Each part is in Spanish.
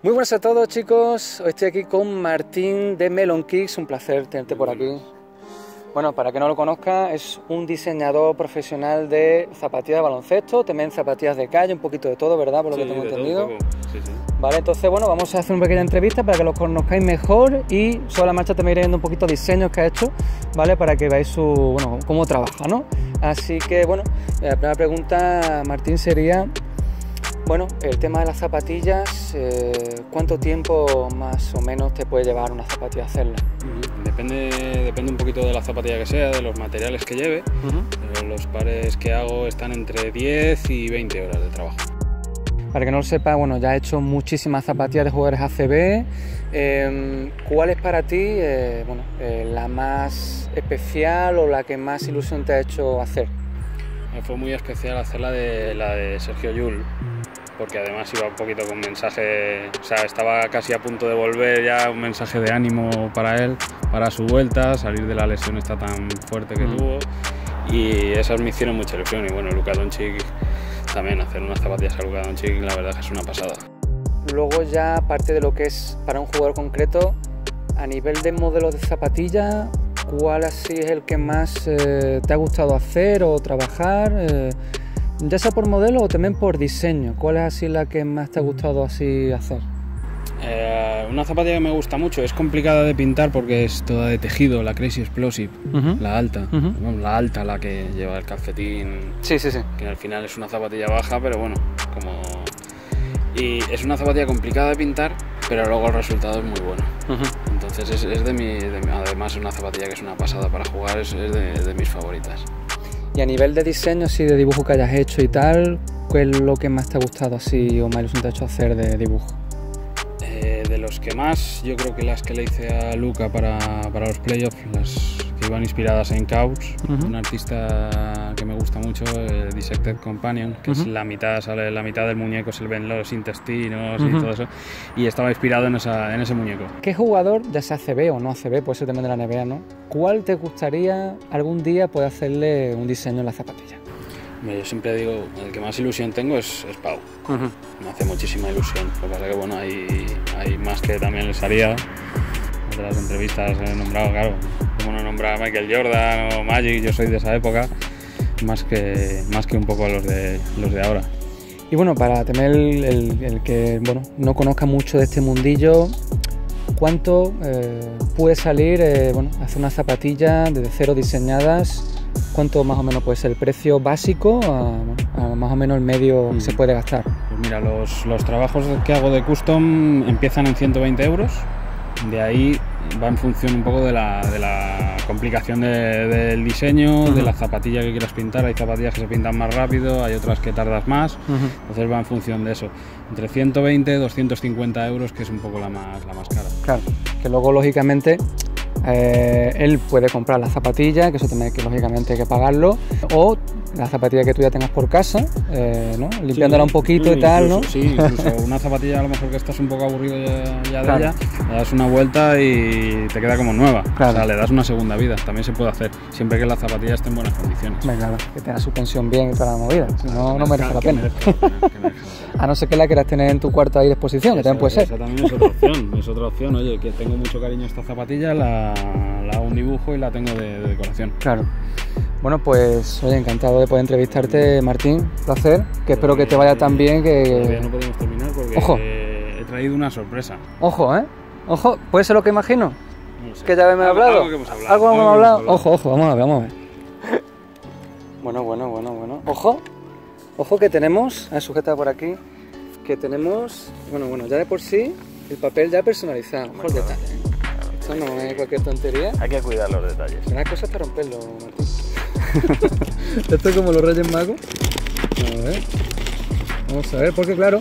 Muy buenas a todos chicos, hoy estoy aquí con Martín de Melon Kicks, un placer tenerte por aquí. Bueno, para que no lo conozca, es un diseñador profesional de zapatillas de baloncesto, también zapatillas de calle, un poquito de todo, ¿verdad? Por lo Sí, que tengo de entendido. Sí, sí. Vale, entonces bueno, vamos a hacer una pequeña entrevista para que los conozcáis mejor y sobre la marcha también iré viendo un poquito diseños que ha hecho, ¿vale? Para que veáis su, bueno, cómo trabaja, ¿no? Así que bueno, la primera pregunta, Martín, sería, bueno, el tema de las zapatillas, eh, ¿cuánto tiempo más o menos te puede llevar una zapatilla a hacerla? Depende, depende un poquito de la zapatilla que sea, de los materiales que lleve, pero los pares que hago están entre 10 y 20 horas de trabajo. Para que no lo sepa, bueno, ya he hecho muchísimas zapatillas de jugadores ACB. Eh, ¿Cuál es para ti eh, bueno, eh, la más especial o la que más ilusión te ha hecho hacer? Me fue muy especial hacer la de, la de Sergio Yul, porque además iba un poquito con mensaje, o sea, estaba casi a punto de volver ya, un mensaje de ánimo para él, para su vuelta, salir de la lesión esta tan fuerte que Mm. tuvo, y esas me hicieron mucha ilusión, y bueno, Luka Doncic también, hacer unas zapatillas a Luka Doncic, la verdad que es una pasada. Luego ya, aparte de lo que es para un jugador concreto, a nivel de modelos de zapatilla, ¿cuál así es el que más eh, te ha gustado hacer o trabajar? Eh, ya sea por modelo o también por diseño. ¿Cuál es así la que más te ha gustado así hacer? Eh, una zapatilla que me gusta mucho, es complicada de pintar porque es toda de tejido, la Crazy Explosive, la alta, Ujú. Bueno, la alta, la que lleva el calcetín, Sí, sí, sí. que al final es una zapatilla baja, pero bueno, como... Y es una zapatilla complicada de pintar, pero luego el resultado es muy bueno. Entonces es, es de, mi, de mi- Además es una zapatilla que es una pasada para jugar, es, es de, de mis favoritas. Y a nivel de diseño, así de dibujo que hayas hecho y tal, ¿qué es lo que más te ha gustado así o más te ha hecho hacer de dibujo? Eh, de los que más, yo creo que las que le hice a Luca para, para los playoffs, las iban inspiradas en Couch, Ujú. un artista que me gusta mucho, eh, Dissected Companion, que es Ujú. la mitad, sale la mitad del muñeco, se ven los intestinos Ujú. y todo eso, y estaba inspirado en, esa, en ese muñeco. ¿Qué jugador, ya sea CB o no CB, puede ser también de la NBA, ¿no? ¿Cuál te gustaría algún día poder hacerle un diseño en la zapatilla? Yo siempre digo, el que más ilusión tengo es, es Pau. Me hace muchísima ilusión. Lo que pasa que bueno, hay, hay más que también les haría. Otras entrevistas he nombrado, claro, como no nombrar a Michael Jordan o Magic, yo soy de esa época, más que, más que un poco los de, los de ahora. Y bueno, para tener el, el- que bueno, no conozca mucho de este mundillo, ¿cuánto eh, puede salir eh, bueno, hacer una zapatilla desde cero diseñadas? ¿Cuánto más o menos puede ser el precio básico a, a más o menos el medio que Mm. se puede gastar? Pues mira, los, los trabajos que hago de custom empiezan en 120 euros. De ahí va en función un poco de la, de la complicación de- del diseño, de la zapatilla que quieras pintar. Hay zapatillas que se pintan más rápido, hay otras que tardas más. Entonces va en función de eso. Entre 120 y 250 euros, que es un poco la más, la más cara. Claro, que luego lógicamente eh, él puede comprar la zapatilla, que eso hay que lógicamente hay que pagarlo, o la zapatilla que tú ya tengas por casa, eh, ¿no? limpiándola un poquito y tal, ¿no? incluso- Sí, incluso una zapatilla a lo mejor que estás un poco aburrido ya, ya de ella, le das una vuelta y te queda como nueva. Claro. O sea, le das una segunda vida. También se puede hacer, siempre que la zapatilla esté en buenas condiciones. Claro, que tenga su pensión bien y toda la movida, si no, no merece la pena. que la pena. A no ser que la quieras tener en tu cuarto ahí de exposición, que también puede ser. Esa también es otra opción, es otra opción. Oye, que tengo mucho cariño a esta zapatilla, la, la hago un dibujo y la tengo de, de decoración. Claro. Bueno, pues, oye, encantado de poder entrevistarte, Martín, placer, que espero que te vaya tan bien Todavía no que... podemos terminar porque Ojo. eh, he traído una sorpresa. Ojo, ¿eh? Ojo, ¿puede ser lo que imagino? No sé. Que ya me hablado. Algo que hemos hablado. Algo hemos que hablado. Ojo, ojo, vamos a ver, vamos a ver. Bueno, bueno, bueno, bueno. Ojo, ojo que tenemos, ah, sujeta por aquí, que tenemos, bueno, bueno, ya de por sí, el papel ya personalizado. Ojo el detalle. Esto no es cualquier tontería. Hay que cuidar los detalles. Son las cosas para romperlo, Martín. Esto es como los Reyes Magos. A ver. Vamos a ver, porque claro,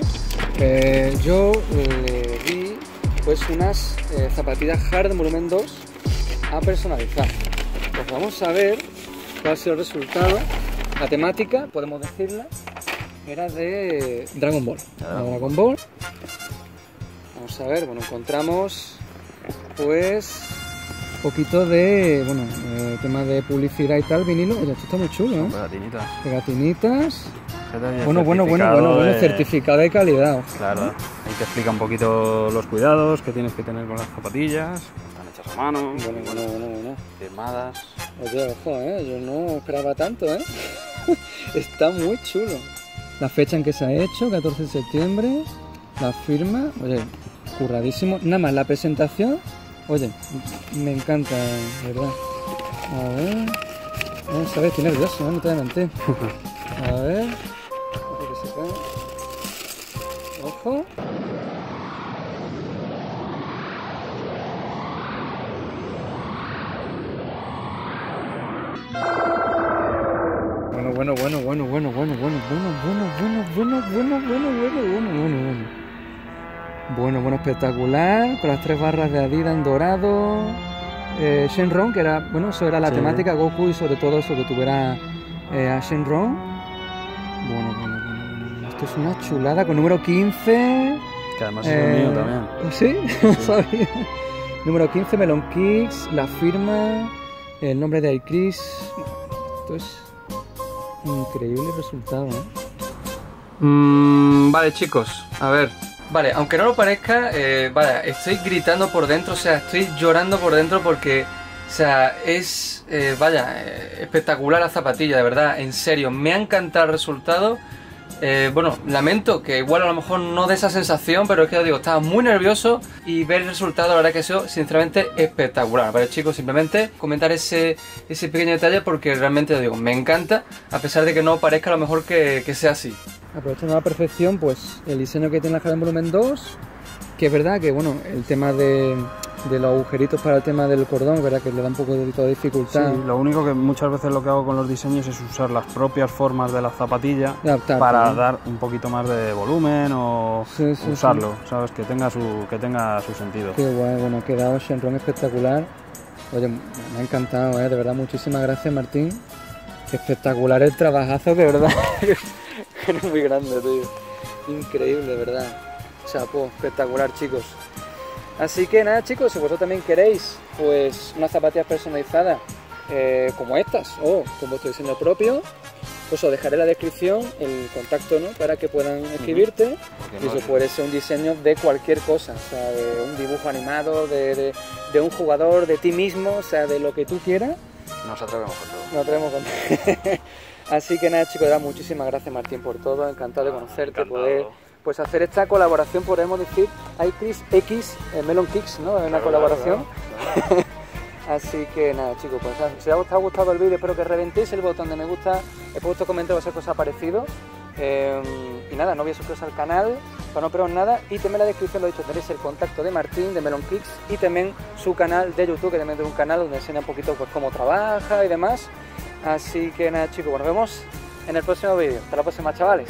eh, yo le di pues unas eh, zapatillas hard volumen 2 a personalizar. Pues vamos a ver cuál ha sido el resultado. La temática, podemos decirla, era de Dragon Ball. Ah. Dragon Ball. Vamos a ver, bueno, encontramos pues poquito de, bueno, eh, tema de publicidad y tal, vinilo. Oye, esto está muy chulo, ¿eh? Pegatinitas. Pegatinitas. Bueno, bueno, bueno, bueno, bueno, certificado de calidad. Claro, ahí te explica un poquito los cuidados que tienes que tener con las zapatillas. Están hechas a mano. Bueno, bueno, bueno, bueno. Firmadas. Oye, ojo, ¿eh? Yo no esperaba tanto, ¿eh? Está muy chulo. La fecha en que se ha hecho, 14 de septiembre. La firma, oye, curradísimo. Nada más la presentación, oye, me encanta, ¿verdad? A ver. Vamos a ver, estoy nervioso, ¿eh? no te voy a ver. Ojo. Bueno, bueno, bueno, bueno, bueno, bueno, bueno, bueno, bueno, bueno, bueno, bueno, bueno, bueno, bueno, bueno, bueno. Bueno, bueno, espectacular. Con las tres barras de Adidas en dorado. Eh, Shenron, que era, bueno, eso era la Sí. temática, Goku y sobre todo eso que tuviera eh, a Shenron. Bueno, bueno, bueno, bueno. Esto es una chulada con número 15. Que además es Eh, el mío también. ¿Sí? No sabía. Número 15, Melon Kicks, la firma, el nombre de iCris. Esto es increíble resultado, ¿eh? Mm, vale, chicos, a ver. Vale, aunque no lo parezca, eh, estoy gritando por dentro, o sea, estoy llorando por dentro porque, o sea, es, eh, vaya, eh, espectacular la zapatilla, de verdad, en serio, me ha encantado el resultado. Eh, bueno, lamento que igual a lo mejor no de esa sensación, pero es que os digo, estaba muy nervioso y ver el resultado, la verdad que sido sinceramente espectacular. Vale, chicos, simplemente comentar ese, ese pequeño detalle porque realmente os digo, me encanta, a pesar de que no parezca a lo mejor que, que sea así. Aprovechando a la perfección, pues el diseño que tiene la Jardín Volumen 2, que es verdad que, bueno, el tema de, de los agujeritos para el tema del cordón, verdad que le da un poco de, de Sí, dificultad. lo único que muchas veces lo que hago con los diseños es usar las propias formas de la zapatilla para ¿no? dar un poquito más de volumen o Sí, sí, usarlo, ¿sabes? Que tenga su que tenga su sentido. Qué guay, bueno, ha quedado Shenron espectacular. Oye, me ha encantado, ¿eh? de verdad, muchísimas gracias Martín. Espectacular el trabajazo, de verdad. Eres muy grande, tío. Increíble, verdad. Chapo, espectacular, chicos. Así que nada, chicos, si vosotros también queréis, pues unas zapatillas personalizadas eh, como estas o con vuestro diseño propio, pues os dejaré en la descripción el contacto, ¿no? Para que puedan escribirte. Y eso es- puede ser un diseño de cualquier cosa, o sea, de un dibujo animado, de, de- de un jugador, de ti mismo, o sea, de lo que tú quieras. Nos atrevemos con todo. Nos atrevemos con Así que nada, chicos, verdad, muchísimas gracias Martín por todo, encantado de conocerte, Encantado. poder pues hacer esta colaboración, podemos decir, iCris X, eh, Melon Kicks, ¿no? Es una Claro, colaboración. claro, claro. Así que nada, chicos, pues si os ha gustado el vídeo, espero que reventéis el botón de me gusta, he puesto comentarios si os ha parecido. Eh, y nada, no olvidéis suscribiros al canal para no perderos nada. Y también en la descripción lo he dicho, tenéis el contacto de Martín de Melon Kicks y también su canal de YouTube, que también tiene un canal donde enseña un poquito pues cómo trabaja y demás. Así que nada, chicos, nos vemos en el próximo vídeo. Hasta la próxima, chavales.